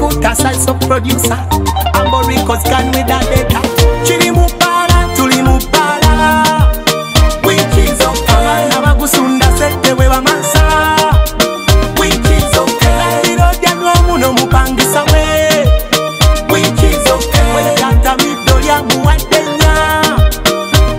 Kuta salsa producer. Ambo records can with that data? Chilimupala, tulimupala Wiki zokala Nabagusunda sete wewa masa. Wiki zokala Lilo dianwa muno mupangisa we. Wiki zokala Wekata midoli ya muwadenya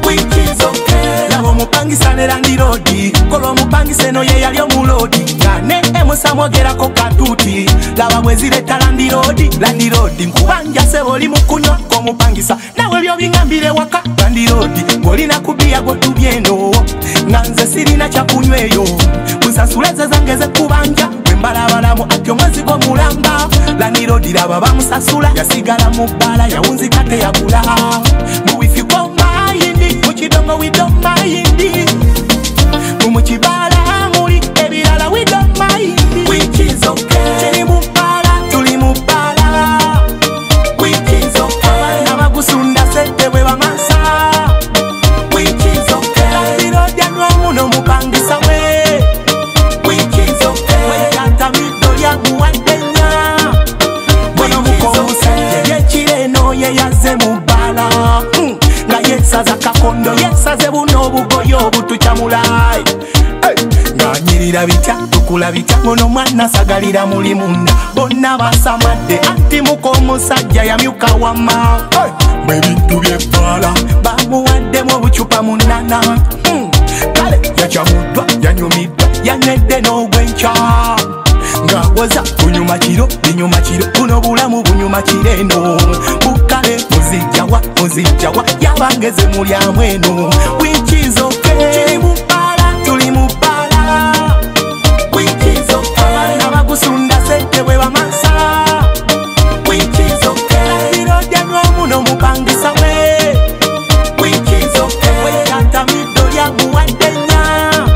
Wiki zokala Nabo mupangisa nera ndirodi Kolo mupangise no ye yalio mulodi. Gane emusa mwogerako katuuti Laba bwe zireta landirodi Landirodi nkubanja sebo oli mukunywa k'omupangisa Nawe byo bingambire waka Landirodi ng'olina kubiya gotubyeno Nga nze sirina kyakunyweyo musasuleze zange zekubanja bwembalabalamu ati omwezi gw'omulamba landirodi laba bamusasula yasigala mu bbala yawunzika teyagula yesaza kakondo yesaze buno obugoye obutukyamulayi nganyirira bitya tukula bitya ngono mwana sagalira muli munda. Bonna basamadde anti mukomusajja yamyuka wama bwe bintu byebbala bamuwaddemu obucupa munana Yakyamuddwa yanyumiddwa yanywedde n'ogwenkya ngawoza bunyuma kiro binyuma kiro buno bulamu bunyuma kireno bukale muzijjawa muzijjawa yabangeze mulyamu eno wikizoke kiri mu bbala tuli mu bbala wikizoke abaana bagusunda sente bwe bamasa. Wikizoke birojja n'omuno mupangisa we kanya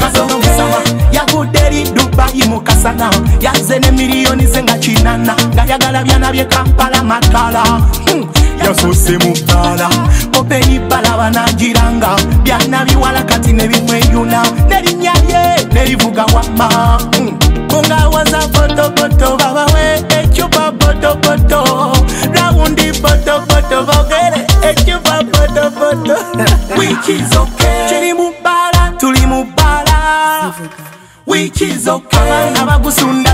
kazonongusana yakuderi dubayi mukasana yazene miliyoni zengakinana ngayagala byana bye kampala makala hmm. yasuse mubala. Kopeni bala banagiranga byana biwala kati nebimweyuna nerinnya lye nerivuga wama. Hmm. Kungawaza potopoto babawe ecupa potopoto rawundi potopoto bogere ecupa potopoto wikizoke kiri mu bbala tuli mu bbala wikizoke abaana bagusunda